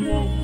Yeah.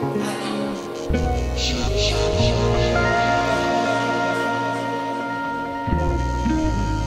Shut, shut, shut.